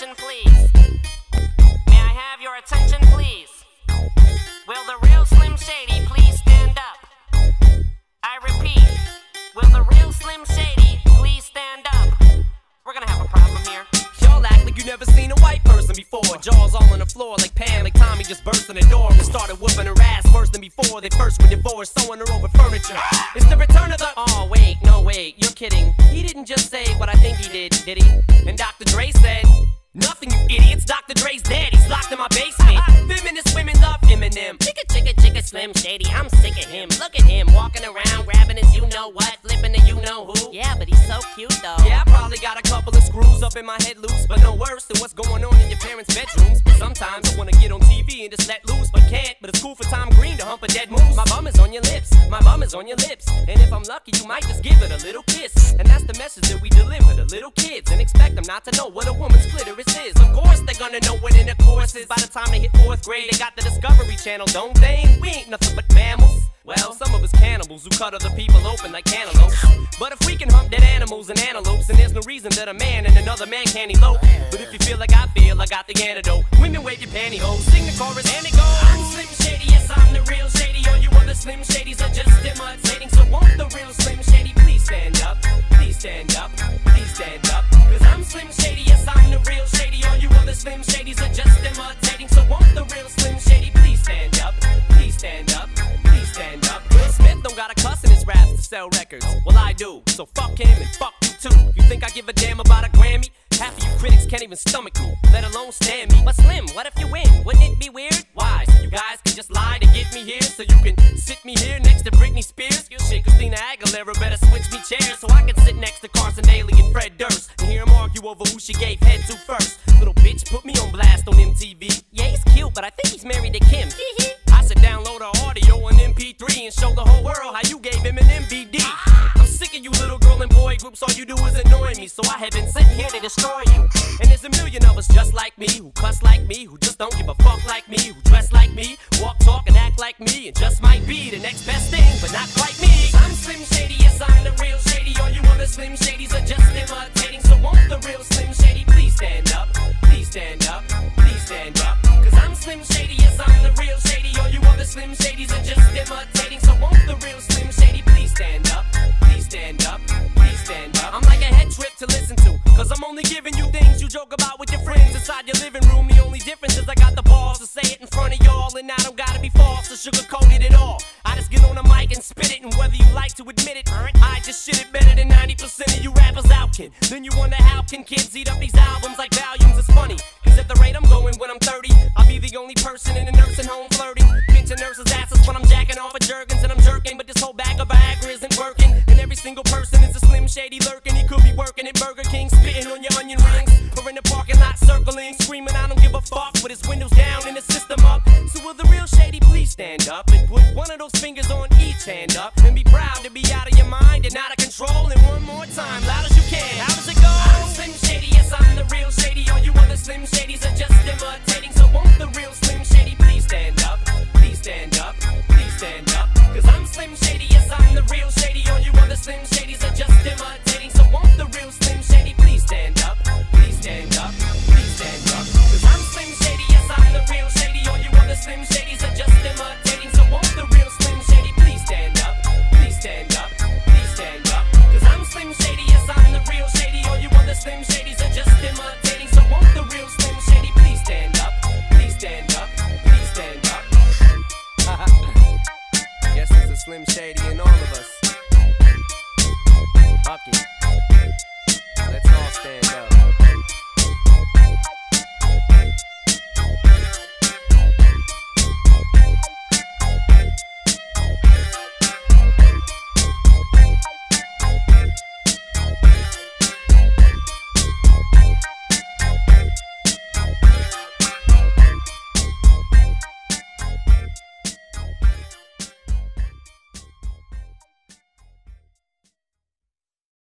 attention, please? May I have your attention, please? Will the real Slim Shady please stand up? I repeat, will the real Slim Shady please stand up? We're gonna have a problem here. Y'all act like you never seen a white person before. Jaws all on the floor like Pam, like Tommy just burst in the door and started whooping her ass worse than before. They first were divorced, sewing her over furniture. It's the return of the. Oh, wait, no, wait, you're kidding. He didn't just say what I think he did, did he? And Dr. Dre said, Nothing, you idiots. Dr. Dre's dead. He's locked in my basement. Feminist women love Eminem. Chicka, chicka, chicka, Slim Shady, I'm sick of him. Look at him walking around, grabbing his you know what, flipping the you know who. Yeah, but he's so cute though. Yeah, I probably got a couple of screws up in my head loose, but no worse than what's going on in your parents' bedrooms. Sometimes I wanna get on TV and just let loose, but can't. But it's cool for Tom Green to hump a dead moose. My bum is on your lips, my bum is on your lips. And if I'm lucky, you might just give expect them not to know what a woman's clitoris is. Of course, they're gonna know what intercourse is. By the time they hit fourth grade, they got the Discovery Channel, don't they? We ain't nothing but mammals. Well, some of us cannibals who cut other people open like cantaloupes. But if we can hump dead animals and antelopes, then there's no reason that a man and another man can't elope. But if you feel like I feel, I got the antidote. Women wave your pantyhose, sing the chorus, and it goes. I'm Slim Shady, yes, I'm the real Shady. All you other Slim Shadys are just imitating. So won't the real Slim Shady please stand up? Please stand up, So fuck him and fuck you too. You think I give a damn about a Grammy? Half of you critics can't even stomach me, let alone stand me. But Slim, what if you win? Wouldn't it be weird? Why? So you guys can just lie to get me here, so you can sit me here next to Britney Spears. You shit, Christina Aguilera better switch me chairs so I can sit next to Carson Daly and Fred Durst and hear them argue over who she gave head to first. Groups, all you do is annoy me. So I have been sitting here to destroy you. And there's a million of us just like me, who cuss like me, who just don't give a fuck like me, who dress like me, walk, talk, and act like me, and just might be the next best thing, but not quite inside your living room. The only difference is I got the balls to say it in front of y'all. And I don't gotta be false or sugarcoat it at all. I just get on the mic and spit it. And whether you like to admit it, I just shit it better than 90% of you rappers out, kid. Then you wonder how can kids eat up these albums like volumes? It's funny. Cause at the rate I'm going when I'm 30, I'll be the only person in a nursing home flirting. Pinching nurses' asses when I'm jacking off of Jergens and I'm jerking. But this whole bag of Viagra isn't working. And every single person is a slim shady lurking. He could be working at Burger King, spitting on your onion one of those fingers on each hand up and be proud to be out of your mind and out of control. And one more time, loud as you can. How does it go? I'm Slim Shady, yes, I'm the real shady. All you other Slim Shadys are just imitating. So won't the real Slim Shady please stand up? Please stand up, please stand up. Cause I'm Slim Shady, yes, I'm the real shady. All you other Slim Shadys are just Slim Shady and all of us. Fuck it. Let's all stand up.